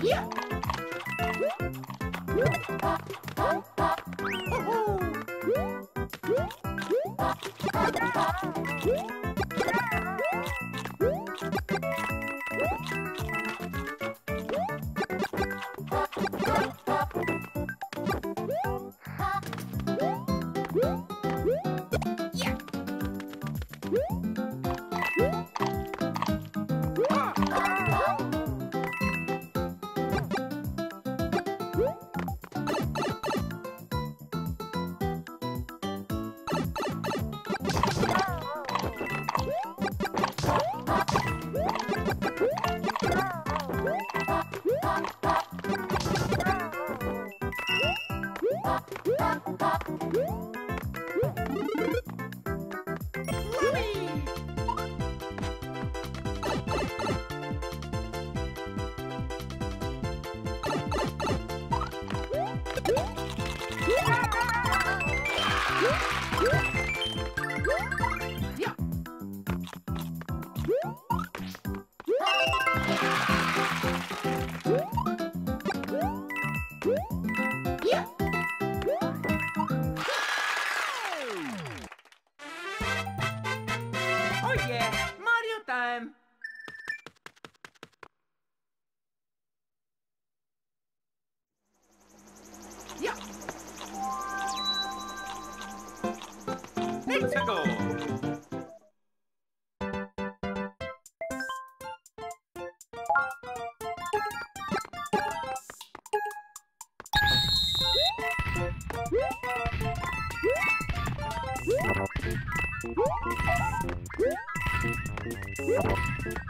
Woo! you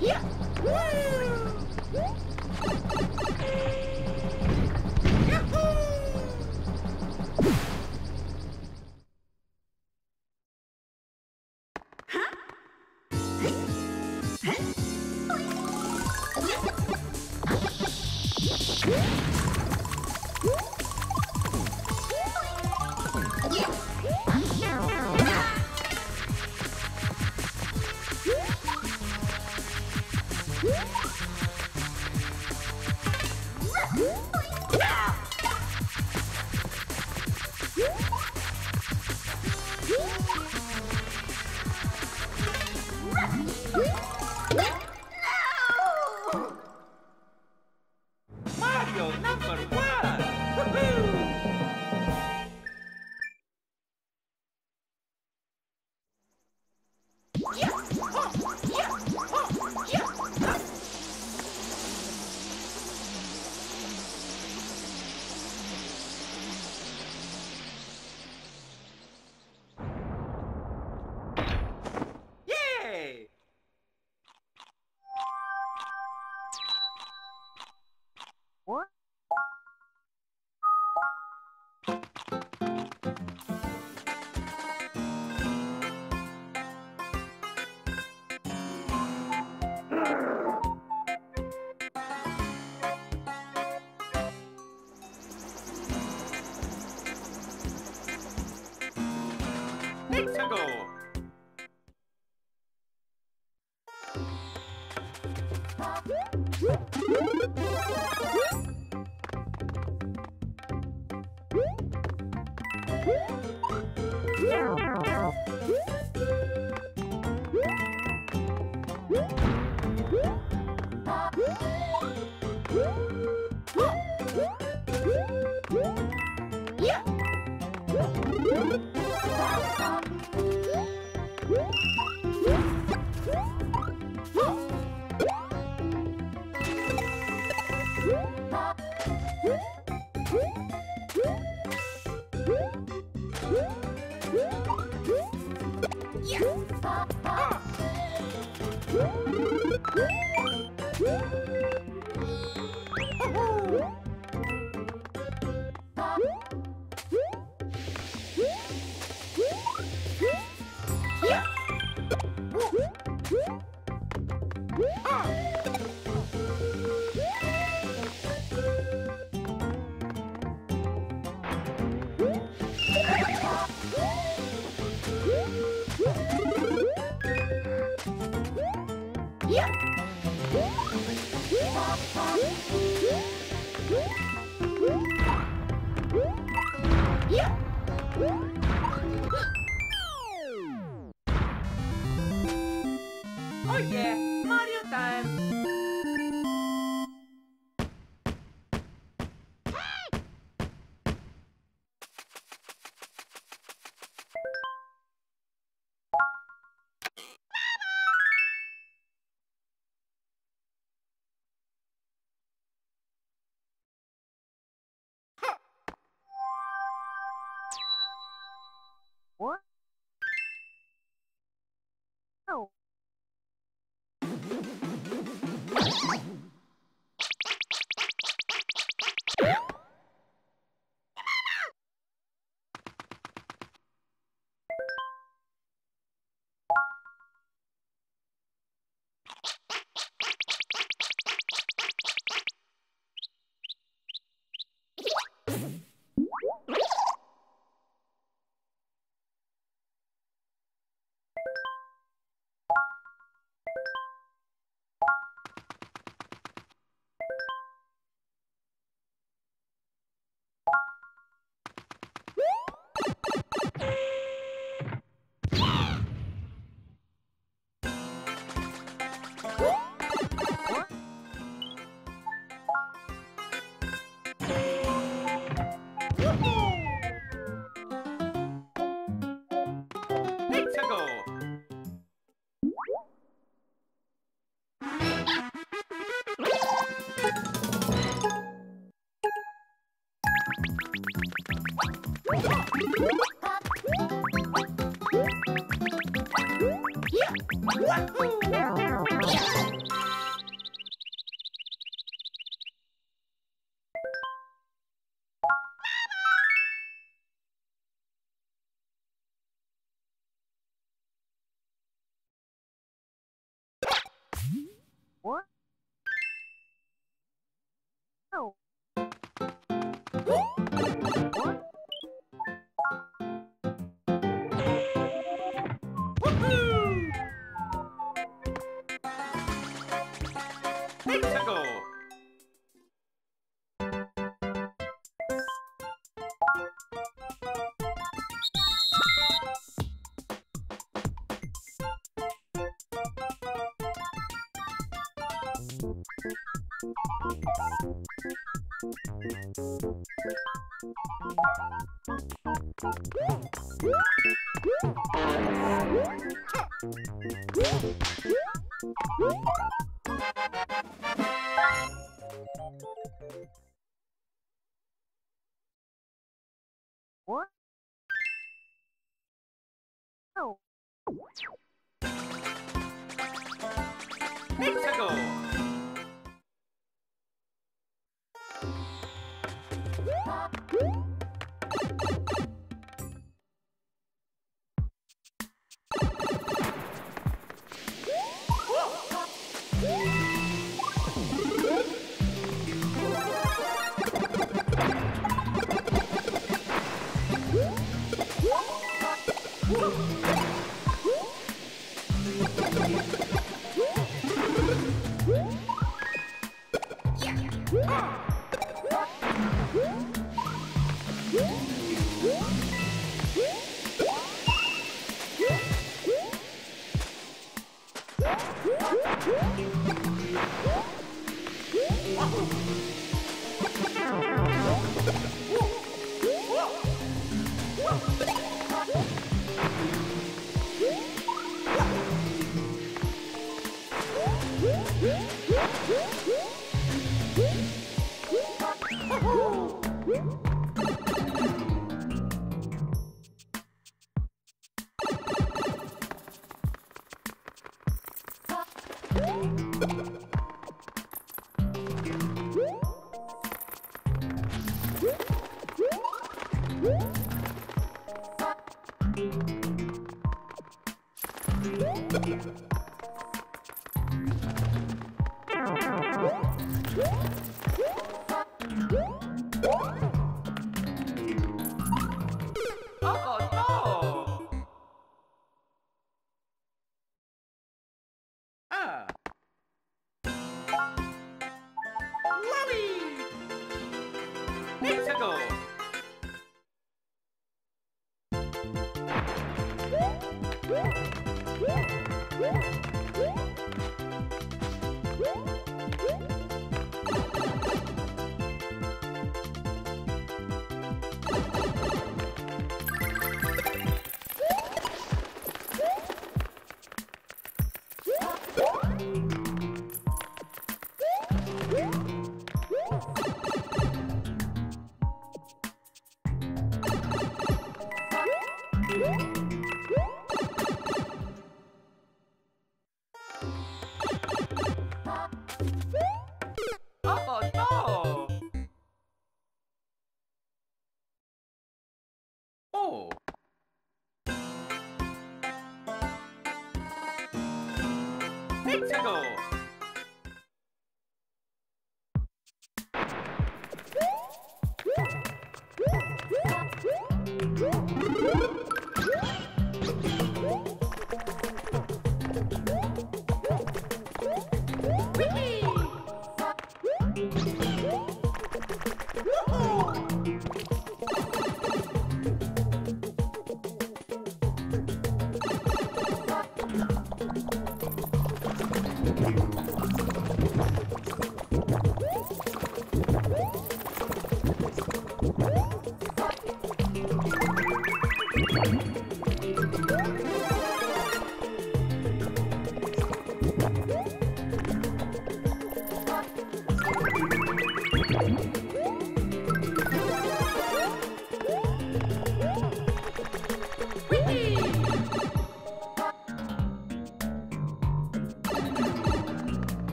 Yeah! Woo! What? Oh yeah, Mario time! Let's What? Woo!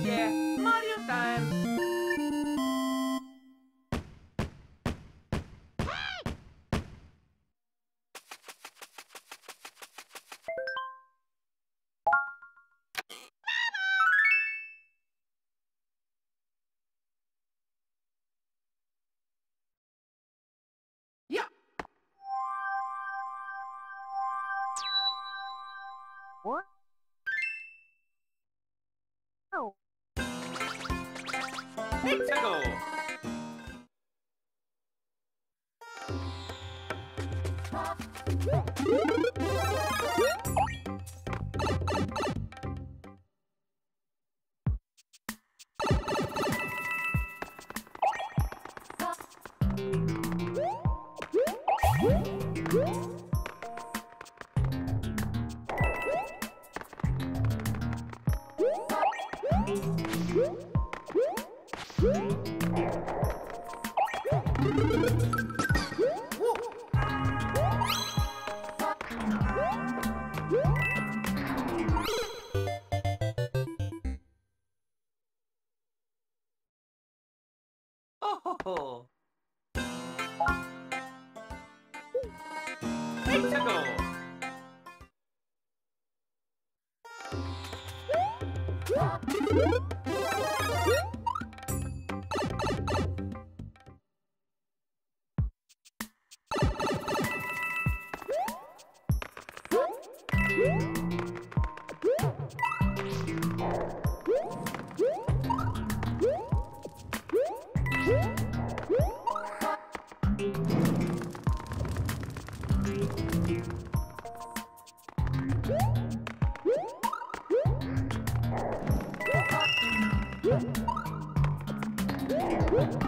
Yeah, Let's go!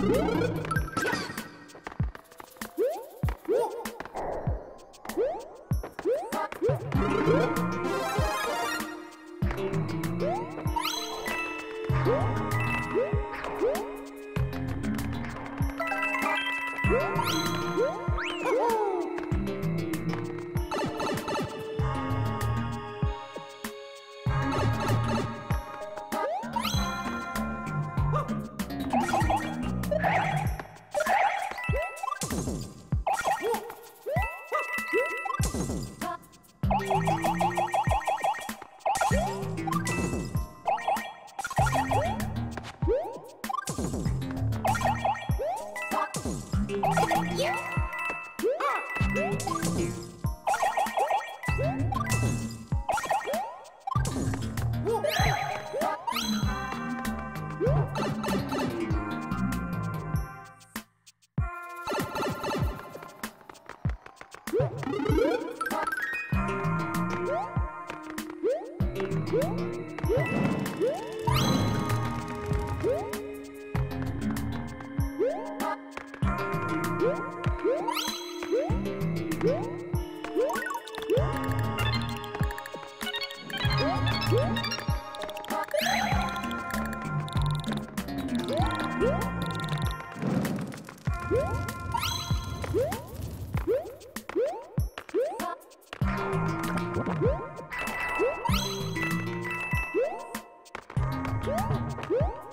Woo! Woo!